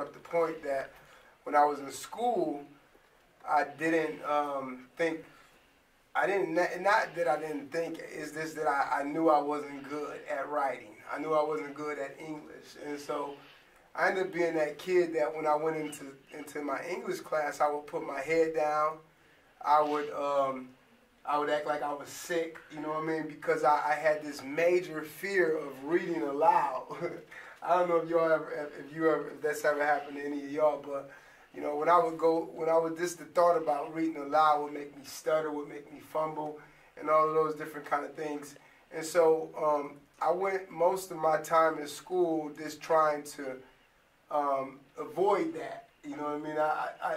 up the point that when I was in school, I didn't um, think, I didn't, not that I didn't think, is this that I, I knew I wasn't good at writing. I knew I wasn't good at English. And so I ended up being that kid that when I went into, into my English class, I would put my head down. I would, um, I would act like I was sick, you know what I mean? Because I, I had this major fear of reading aloud. I don't know if y'all ever, if you ever, if that's ever happened to any of y'all, but you know, when I would go, when I would just the thought about reading aloud would make me stutter, would make me fumble, and all of those different kind of things. And so um, I went most of my time in school just trying to um, avoid that. You know what I mean? I, I,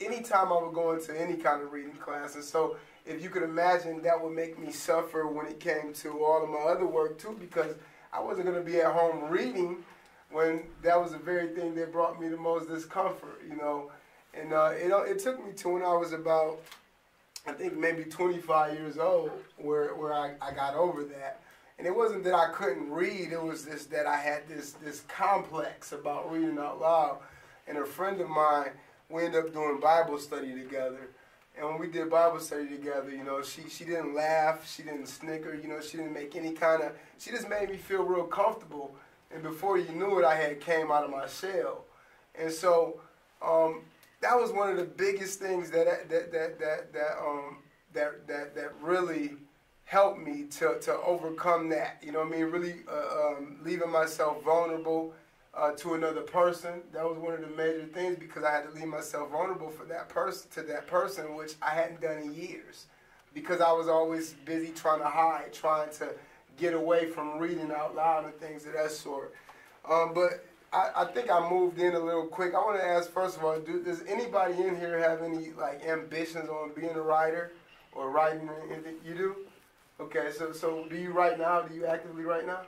anytime I would go into any kind of reading class, and so if you could imagine, that would make me suffer when it came to all of my other work too, because I wasn't going to be at home reading when that was the very thing that brought me the most discomfort, you know. And uh, it, it took me to when I was about, I think maybe 25 years old, where, where I, I got over that. And it wasn't that I couldn't read, it was just that I had this, this complex about reading out loud. And a friend of mine, we ended up doing Bible study together. And when we did Bible study together, you know, she, she didn't laugh, she didn't snicker, you know, she didn't make any kind of, she just made me feel real comfortable. And before you knew it, I had came out of my shell. And so um, that was one of the biggest things that, that, that, that, that, um, that, that, that really helped me to, to overcome that. You know what I mean? Really uh, um, leaving myself vulnerable uh, to another person. That was one of the major things because I had to leave myself vulnerable for that person to that person, which I hadn't done in years, because I was always busy trying to hide, trying to get away from reading out loud and things of that sort. Um, but I, I, think I moved in a little quick. I want to ask first of all, do, does anybody in here have any like ambitions on being a writer or writing anything? You do? Okay, so so do you write now? Do you actively write now?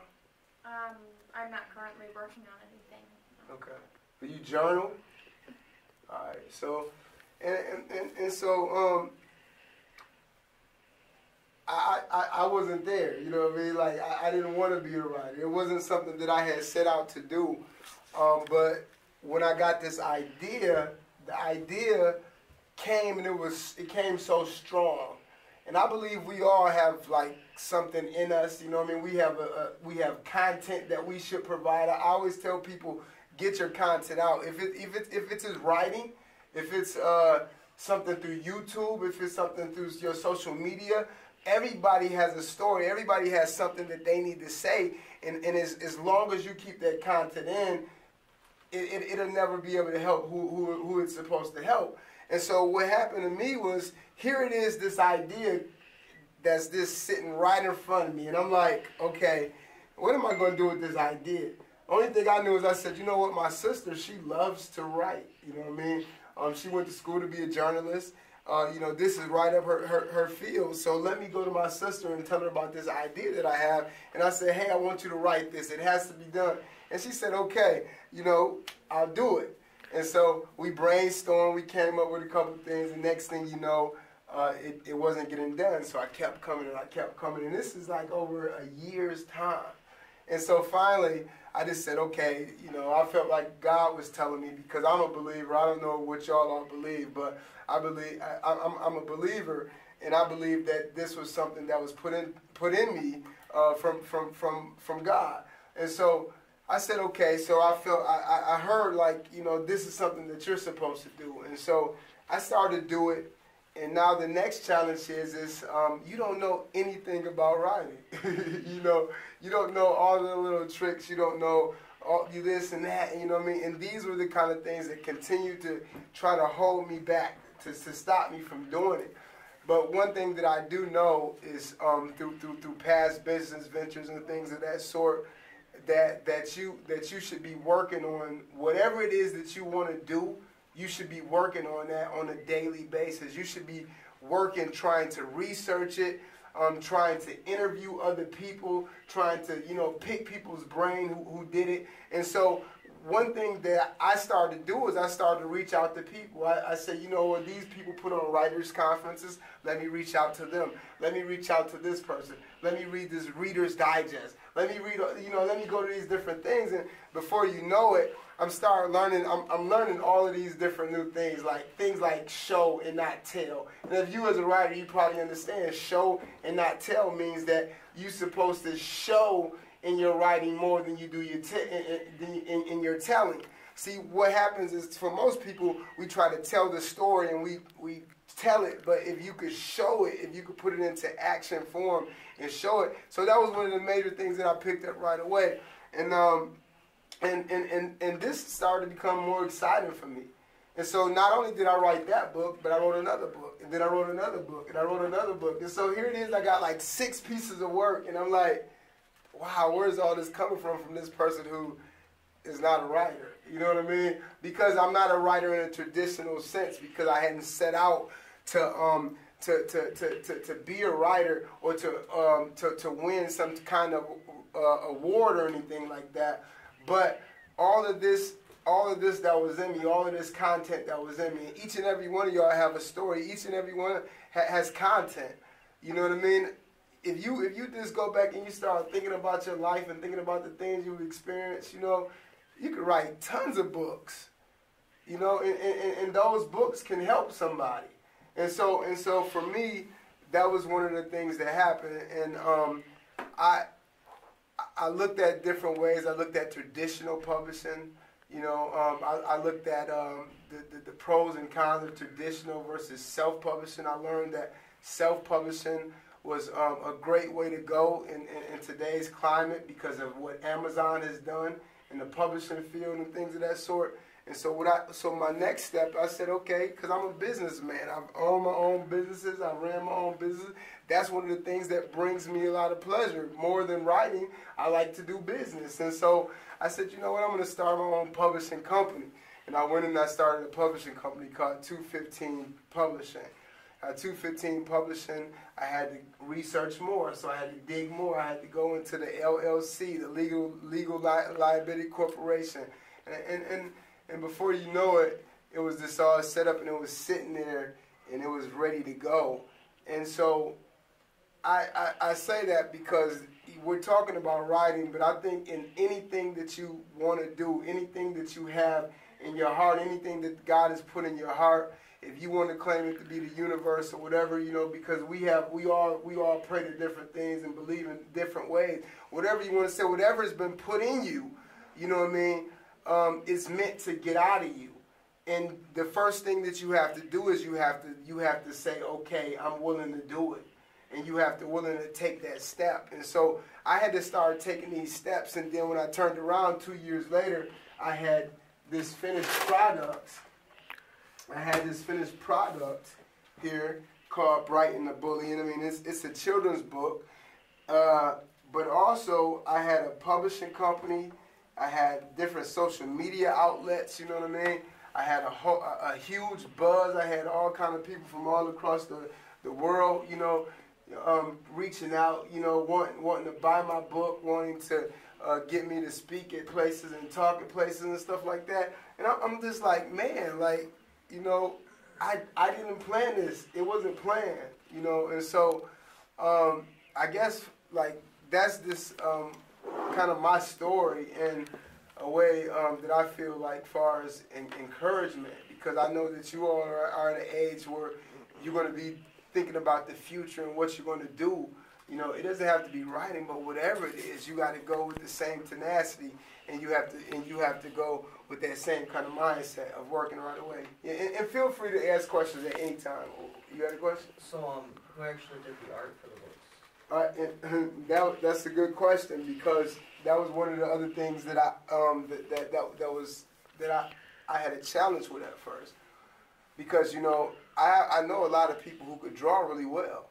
Um, I'm not currently working on. Okay. Do you journal? All right. So, and and, and, and so um, I, I I wasn't there. You know what I mean? Like I, I didn't want to be a writer. It wasn't something that I had set out to do. Um, but when I got this idea, the idea came and it was it came so strong. And I believe we all have like something in us, you know what I mean? We have a, a we have content that we should provide. I always tell people get your content out. If it if it if it's writing, if it's uh, something through YouTube, if it's something through your social media, everybody has a story. Everybody has something that they need to say, and and as as long as you keep that content in, it, it will never be able to help who, who who it's supposed to help. And so what happened to me was here it is this idea that's just sitting right in front of me, and I'm like, okay, what am I going to do with this idea? Only thing I knew is I said, you know what, my sister, she loves to write. You know what I mean? Um, she went to school to be a journalist. Uh, you know, this is right up her, her, her field. So let me go to my sister and tell her about this idea that I have. And I said, hey, I want you to write this. It has to be done. And she said, okay, you know, I'll do it. And so we brainstormed, we came up with a couple things. The next thing you know, uh, it, it wasn't getting done. So I kept coming and I kept coming. And this is like over a year's time. And so finally, I just said, okay, you know, I felt like God was telling me because I'm a believer. I don't know what y'all all believe, but I believe I, am I'm, I'm a believer, and I believe that this was something that was put in put in me uh, from from from from God. And so I said, okay. So I felt I, I heard like you know this is something that you're supposed to do, and so I started to do it. And now the next challenge is is um, you don't know anything about writing. you know, you don't know all the little tricks. You don't know all you this and that. You know what I mean? And these were the kind of things that continue to try to hold me back to, to stop me from doing it. But one thing that I do know is um, through, through through past business ventures and things of that sort that that you that you should be working on whatever it is that you want to do you should be working on that on a daily basis. You should be working, trying to research it, um, trying to interview other people, trying to, you know, pick people's brain who, who did it. And so one thing that I started to do is I started to reach out to people. I, I said, you know what, these people put on writers' conferences. Let me reach out to them. Let me reach out to this person. Let me read this Reader's Digest. Let me read, you know, let me go to these different things. And before you know it, I'm starting learning. I'm, I'm learning all of these different new things, like things like show and not tell. And if you as a writer, you probably understand show and not tell means that you're supposed to show in your writing more than you do your in, in, in your telling. See, what happens is for most people, we try to tell the story and we, we tell it, but if you could show it, if you could put it into action form and show it. So that was one of the major things that I picked up right away. And um, and, and, and, and this started to become more exciting for me. And so not only did I write that book, but I wrote another book, and then I wrote another book, and I wrote another book. And so here it is, I got like six pieces of work, and I'm like, wow, where's all this coming from from this person who is not a writer? You know what I mean? Because I'm not a writer in a traditional sense, because I hadn't set out to um, to, to, to, to, to be a writer or to, um, to, to win some kind of uh, award or anything like that. But all of this, all of this that was in me, all of this content that was in me, each and every one of y'all have a story. Each and every one ha- has content. You know what I mean? If you if you just go back and you start thinking about your life and thinking about the things you've experienced, you know, you could write tons of books. You know, and, and, and those books can help somebody. And so and so for me, that was one of the things that happened. And um, I I looked at different ways. I looked at traditional publishing. You know, um, I, I, looked at um, the, the, the, pros and cons of traditional versus self-publishing. I learned that self-publishing was um, a great way to go in, in, in, today's climate because of what Amazon has done in the publishing field and things of that sort. And so what I so my next step, I said, okay, because I'm a businessman. I've owned my own businesses. I ran my own business. That's one of the things that brings me a lot of pleasure. More than writing, I like to do business. And so I said, you know what, I'm going to start my own publishing company. And I went and I started a publishing company called 215 Publishing. At 215 Publishing, I had to research more, so I had to dig more. I had to go into the LLC, the Legal Legal Li- Liability Corporation, and, and, and and before you know it, it was just all set up and it was sitting there and it was ready to go. And so I, I, I say that because we're talking about writing, but I think in anything that you want to do, anything that you have in your heart, anything that God has put in your heart, if you want to claim it to be the universe or whatever, you know, because we have, we all, we all pray to different things and believe in different ways. Whatever you want to say, whatever has been put in you, you know what I mean? um, is meant to get out of you. And the first thing that you have to do is you have to you have to say, okay, I'm willing to do it, and you have to willing to take that step. And so I had to start taking these steps. And then when I turned around two years later, I had this finished product. I had this finished product here called Brighten the Bully. And I mean, it's it's a children's book, uh, but also I had a publishing company I had different social media outlets, you know what I mean? I had a, a, huge buzz. I had all kind of people from all across the, the world, you know, um, reaching out, you know, wanting, wanting to buy my book, wanting to uh, get me to speak at places and talk at places and stuff like that. And I'm just like, man, like, you know, I, I didn't plan this. It wasn't planned, you know, and so um, I guess, like, that's this um, kind of my story in a way um, that I feel like far as encouragement because I know that you all are, are at an age where you're going to be thinking about the future and what you're going to do. You know, it doesn't have to be writing, but whatever it is, you got to go with the same tenacity, and you have to and you have to go with that same kind of mindset of working right away. Yeah, and, and feel free to ask questions at any time. You got a question? So, um, who actually did the art for the book? Uh, and, that, that's a good question because that was one of the other things that I um, that, that, that, that was that I, I had a challenge with at first because you know I I know a lot of people who could draw really well.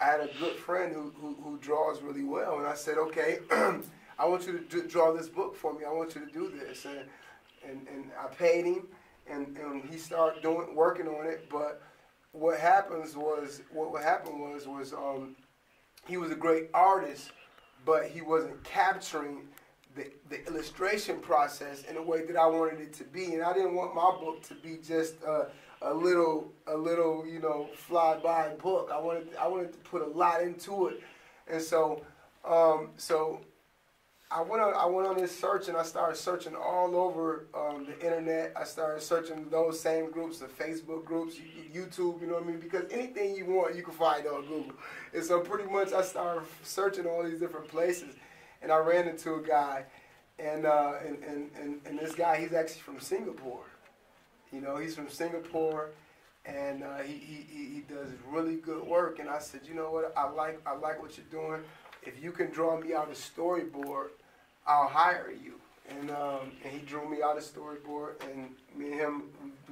I had a good friend who, who, who draws really well, and I said, okay, I want you to draw this book for me. I want you to do this, and and, and I paid him, and, and he started doing working on it. But what happens was what what happened was was um, he was a great artist, but he wasn't capturing the, the illustration process in a way that I wanted it to be. And I didn't want my book to be just a, a little, a little, you know, fly by book. I wanted, I wanted to put a lot into it. And so, um, so I went on I went on this search and I started searching all over um, the internet. I started searching those same groups, the Facebook groups, YouTube. You know what I mean? Because anything you want, you can find on Google. And so pretty much I started searching all these different places, and I ran into a guy, and uh, and, and, and and this guy he's actually from Singapore. You know, he's from Singapore, and uh, he, he he does really good work. And I said, you know what? I like I like what you're doing if you can draw me out a storyboard, I'll hire you. And, um, and he drew me out a storyboard, and me and him,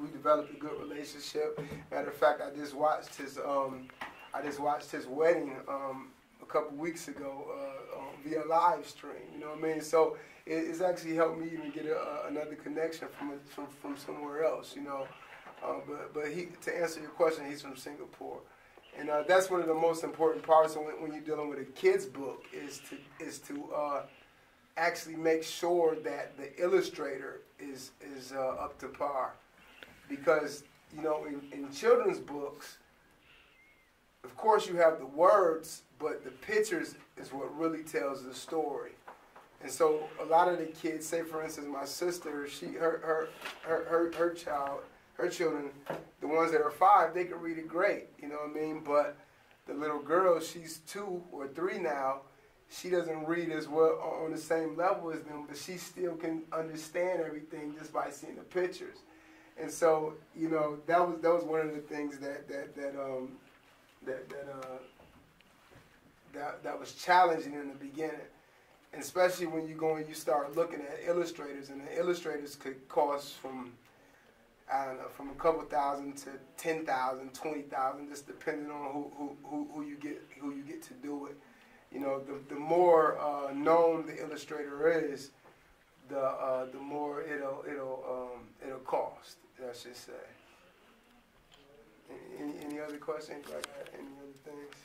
we, developed a good relationship. Matter of fact, I just watched his, um, I just watched his wedding um, a couple weeks ago uh, via live stream. You know what I mean? So it, it's actually helped me even get a, another connection from, a, from from somewhere else. You know, uh, but but he to answer your question, he's from Singapore. And uh, that's one of the most important parts when, when, you're dealing with a kid's book is to is to uh, actually make sure that the illustrator is is uh, up to par, because you know in, in children's books, of course you have the words, but the pictures is what really tells the story. And so a lot of the kids, say for instance, my sister, she her her her her, her child her children, the ones that are five, they can read it great, you know what I mean? But the little girl, she's two or three now, she doesn't read as well on the same level as them, but she still can understand everything just by seeing the pictures. And so, you know, that was that was one of the things that that that um that that uh that that was challenging in the beginning. Especially when you go and you start looking at illustrators, and the illustrators could cost from I don't know, from a couple thousand to ten thousand, twenty thousand, just depending on who, who, who, who, you get who you get to do it. You know, the, the more uh, known the illustrator is, the uh, the more it'll it'll um, it'll cost. I should say. Any, any other questions like? Any other things?